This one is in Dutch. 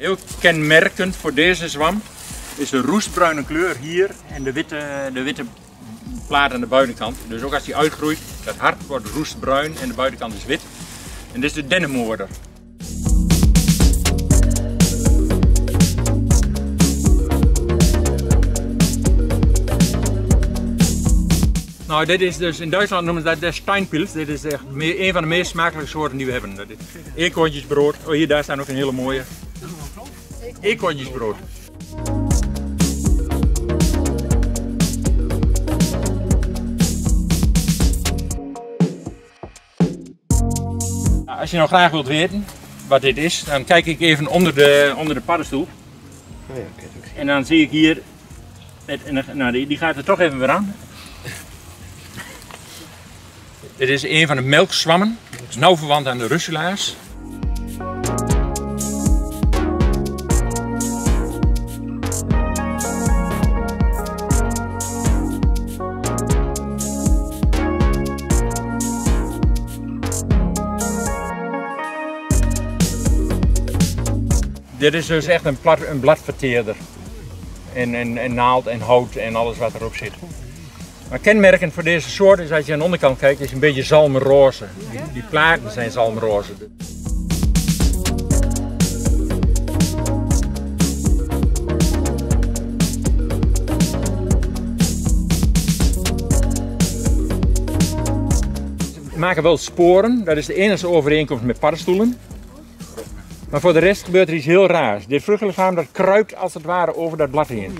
Heel kenmerkend voor deze zwam is de roestbruine kleur hier en de witte, de witte plaat aan de buitenkant. Dus ook als die uitgroeit, dat hart wordt roestbruin en de buitenkant is wit. En dit is de dennenmoorder. Nou, dit is dus in Duitsland noemen ze dat de Steinpils. Dit is echt een van de meest smakelijke soorten die we hebben. Eekhoorntjesbrood. Oh, hier daar staan ook een hele mooie. Eekhoorntjesbrood. Nou, Als je nou graag wilt weten wat dit is, dan kijk ik even onder de, onder de paddenstoel. Oh ja, oké, oké. En dan zie ik hier, het, nou, die, die gaat er toch even weer aan. Dit is een van de melkzwammen. Het is nauw verwant aan de russelaars. Dit is dus echt een, plat, een bladverteerder. En, en, naald en hout en alles wat erop zit. Maar kenmerkend voor deze soort is als je aan de onderkant kijkt, is een beetje zalmroze. Die, platen zijn zalmroze. Ze maken wel sporen, dat is de enige overeenkomst met paddenstoelen. Maar voor de rest gebeurt er iets heel raars. Dit vruchtlichaam dat kruipt als het ware over dat blad heen.